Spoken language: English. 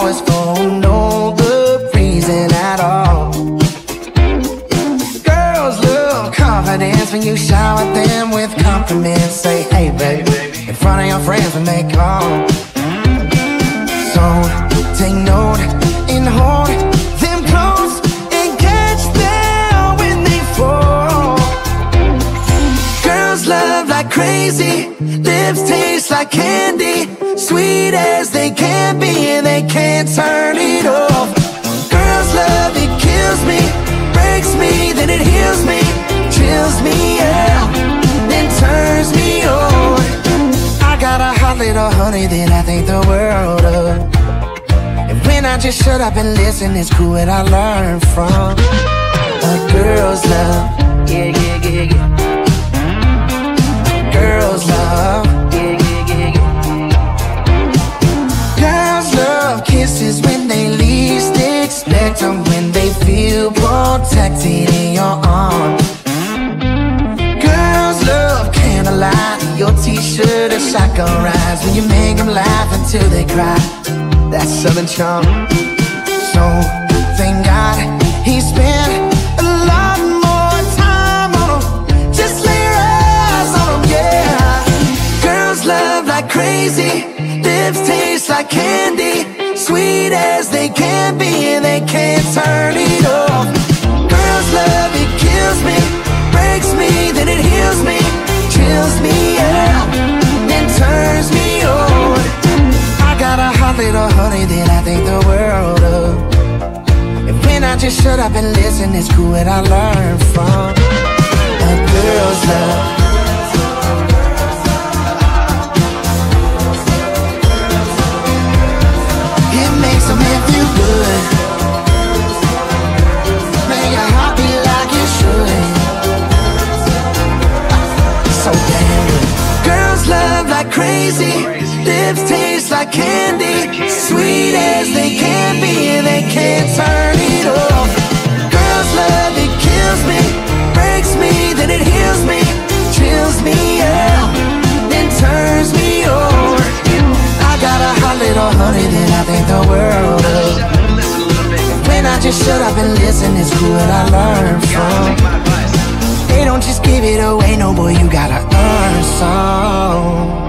flowers for no good reason at all. Girls love confidence when you shower them with compliments. Say, hey, baby, in front of your friends when they call. So take note and hold them close and catch them when they fall. Girls love like crazy taste like candy, sweet as they can be and they can't turn it off. Girls love it kills me, breaks me, then it heals me, chills me out, then turns me on. I got a hot little honey that I think the world of. And when I just shut up and listen, it's cool what I learned from a girl's love. Yeah, yeah, yeah, yeah. Your arms. Girls love candlelight. Your t-shirt and shotgun rides when you make them laugh until they cry. That's Southern charm. So thank God he spent a lot more time on. Just lay your eyes on yeah. Girls love like crazy, lips taste like candy, sweet as they can be, and they can't turn it little honey that I think the world of. And when I just shut up and listen, it's cool what I learned from a girl's love. It makes man feel good. Heart beat like it should. So damn. Girls love like crazy. Lips taste like candy. Sweet as they can be, and they can't turn it off. Girls love it kills me, breaks me, then it heals me, chills me out, then turns me on. I got a hot little honey that I think the world of. When I just shut up and listen, it's cool what I learned from. They don't just give it away, no boy, you gotta earn some.